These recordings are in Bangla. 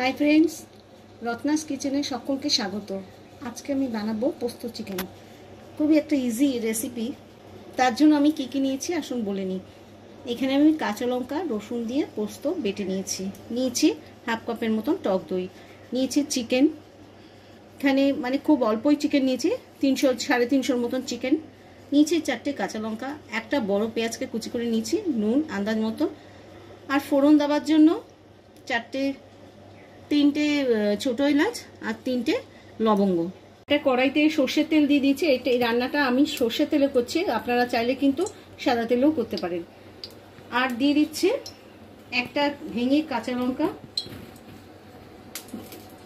হাই ফ্রেন্ডস রত্নাস কিচেনে সকলকে স্বাগত। আজকে আমি বানাবো পোস্ত চিকেন। খুবই একটা ইজি রেসিপি তার জন্য আমি কী কী নিয়েছি আসুন বলে নিই। এখানে আমি কাঁচা লঙ্কা, রসুন দিয়ে পোস্ত বেটে নিয়েছি। নিয়েছি হাফ কাপের মতন টক দই। নিয়েছি চিকেন। এখানে মানে খুব অল্পই চিকেন নিয়েছি, তিনশো, সাড়ে তিনশোর মতন চিকেন। নিয়েছি চারটে কাঁচা লঙ্কা, একটা বড় পেঁয়াজকে কুচি করে নিয়েছি, নুন, আন্দাজ মতো আর ফোড়ন দেওয়ার জন্য চারটে তিনটে ছোটো এলাচ আর তিনটে লবঙ্গ। এটা কড়াইতে সর্ষের তেল দিয়ে দিয়েছি। এটা এই রান্নাটা আমি সর্ষের তেলে করছি। আপনারা চাইলে কিন্তু সাদা তেলেও করতে পারেন। আর দিয়ে দিচ্ছে একটা ভেঙে কাঁচা লঙ্কা।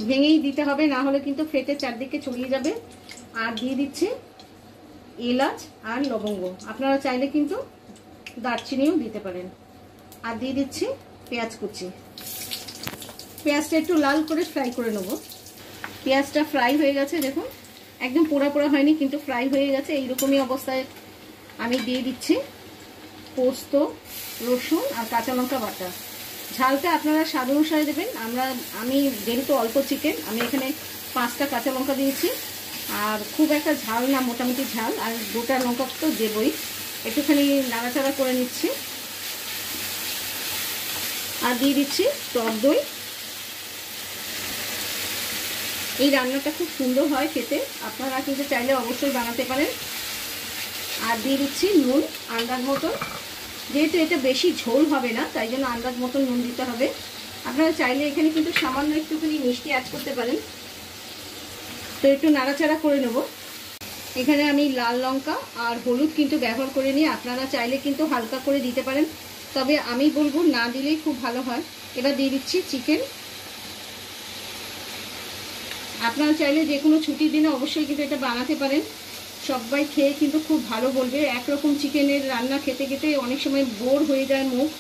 ভেঙেই দিতে হবে, না হলে কিন্তু ফেটে চারদিকে ছড়িয়ে যাবে। আর দিয়ে দিচ্ছে এলাচ আর লবঙ্গ। আপনারা চাইলে কিন্তু দারচিনিও দিতে পারেন। আর দিয়ে দিচ্ছি পেঁয়াজ কুচি। পেঁয়াজটা একটু লাল করে ফ্রাই করে নেব। পেঁয়াজটা ফ্রাই হয়ে গেছে, দেখুন। একদম পোড়া পোড়া হয়নি, কিন্তু ফ্রাই হয়ে গেছে। এইরকমই অবস্থায় আমি দিয়ে দিচ্ছি পোস্ত, রসুন আর কাঁচা লঙ্কা বাটা। ঝালটা আপনারা স্বাদ অনুসারে দেবেন। আমরা, আমি যেহেতু অল্প চিকেন, আমি এখানে পাঁচটা কাঁচা লঙ্কা দিয়েছি। আর খুব একটা ঝাল না, মোটামুটি ঝাল। আর গোটা লঙ্কা তো দেবই। একটুখানি নাড়াচাড়া করে নিচ্ছি। আর দিয়ে দিচ্ছি টক দই। এই রান্নাটা খুব সুন্দর হয় খেতে। আপনারা কিন্তু চাইলে অবশ্যই বানাতে পারেন। আর দিয়ে দিচ্ছি নুন, আন্দাজ মতন যেহেতু এটা বেশি ঝোল হবে না, তাই জন্য আন্দাজ মতন নুন দিতে হবে। আপনারা চাইলে এখানে কিন্তু সামান্য একটুখানি মিষ্টি অ্যাড করতে পারেন। তো একটু নাড়াচাড়া করে নেব। এখানে আমি লাল লঙ্কা আর হলুদ কিন্তু ব্যবহার করে নিই আপনারা চাইলে কিন্তু হালকা করে দিতে পারেন। তবে আমি বলব না দিলেই খুব ভালো হয়। এবার দিয়ে দিচ্ছি চিকেন। আপনারা চাইলে যে কোনো ছুটির দিনে অবশ্যই কিন্তু এটা বানাতে পারেন। সবাই খেয়ে কিন্তু খুব ভালো বলবে। একরকম চিকেনের রান্না খেতে খেতে অনেক সময় বোর হয়ে যায় মুখ।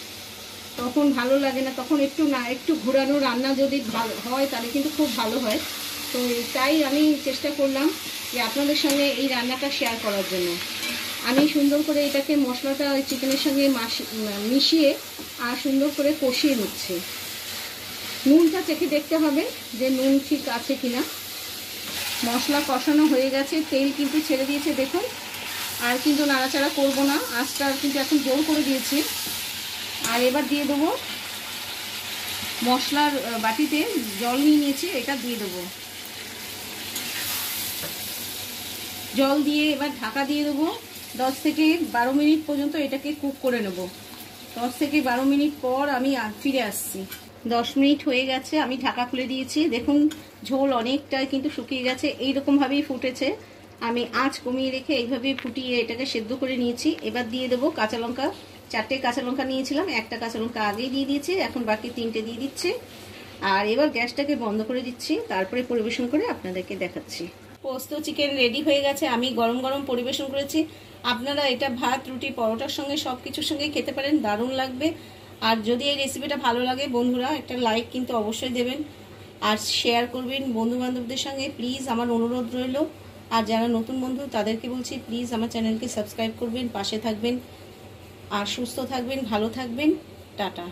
তখন ভালো লাগে না। তখন একটু না, একটু ঘোরানো রান্না যদি ভালো হয়, তাহলে কিন্তু খুব ভালো হয়। তো তাই আমি চেষ্টা করলাম যে আপনাদের সঙ্গে এই রান্নাটা শেয়ার করার জন্য। আমি সুন্দর করে এটাকে মশলাটা ওই চিকেনের সঙ্গে মাস, মিশিয়ে আর সুন্দর করে কষিয়ে নিচ্ছি। নুনটা চেখে দেখতে হবে যে নুন ঠিক আছে কিনা। মশলা কষানো হয়ে গেছে, তেল কিন্তু ছেড়ে দিয়েছে, দেখুন। আর কিন্তু নাড়াচাড়া করব না, আঁচটা কিন্তু এখন জোর করে দিয়েছি। আর এবার দিয়ে দেবো মশলার বাটিতে জল নিয়ে নিয়েছি, এটা দিয়ে দেবো। জল দিয়ে এবার ঢাকা দিয়ে দেবো। দশ থেকে বারো মিনিট পর্যন্ত এটাকে কুক করে নেব। দশ থেকে বারো মিনিট পর আমি ফিরে আসছি। দশ মিনিট হয়ে গেছে, আমি ঢাকা খুলে দিয়েছি। দেখুন, ঝোল অনেকটা কিন্তু শুকিয়ে গেছে, এইরকমভাবেই ফুটেছে। আমি আঁচ কমিয়ে রেখে এইভাবেই ফুটিয়ে এটাকে সেদ্ধ করে নিয়েছি। এবার দিয়ে দেবো কাঁচা লঙ্কা। চারটে কাঁচা লঙ্কা নিয়েছিলাম, একটা কাঁচা লঙ্কা আগেই দিয়ে দিয়েছি, এখন বাকি তিনটে দিয়ে দিচ্ছে। আর এবার গ্যাসটাকে বন্ধ করে দিচ্ছি, তারপরে পরিবেশন করে আপনাদেরকে দেখাচ্ছি। পোস্ত চিকেন রেডি হয়ে গেছে, আমি গরম গরম পরিবেশন করেছি। আপনারা এটা ভাত, রুটি, পরোটার সঙ্গে সব কিছুর সঙ্গে খেতে পারেন, দারুণ লাগবে। আর যদি এই রেসিপিটা ভালো লাগে, বন্ধুরা, একটা লাইক কিন্তু অবশ্যই দেবেন। আর শেয়ার করবেন বন্ধুবান্ধবদের সঙ্গে। প্লিজ আমার অনুরোধ রইল। আর যারা নতুন বন্ধু, তাদেরকে বলছি প্লিজ আমার চ্যানেলকে সাবস্ক্রাইব করবেন, পাশে থাকবেন। আর সুস্থ থাকবেন, ভালো থাকবেন। টাটা।